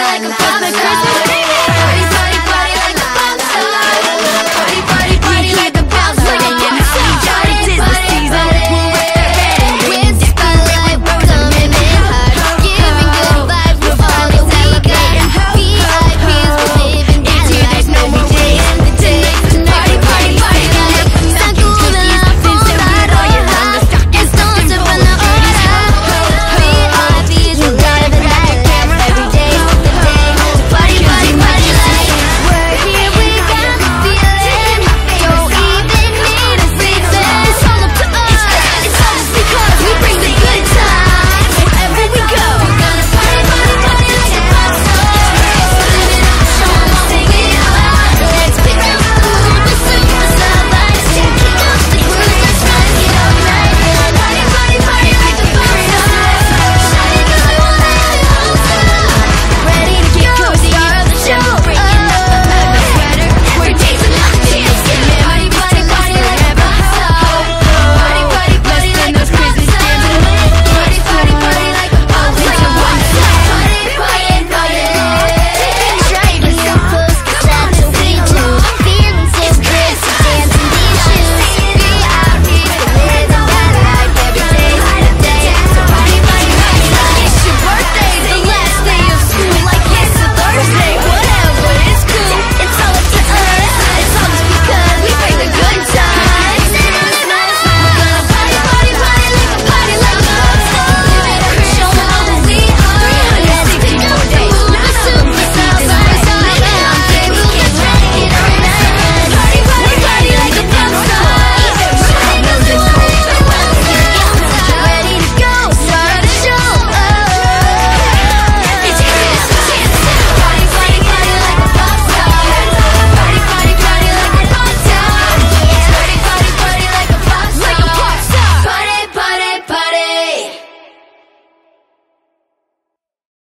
like a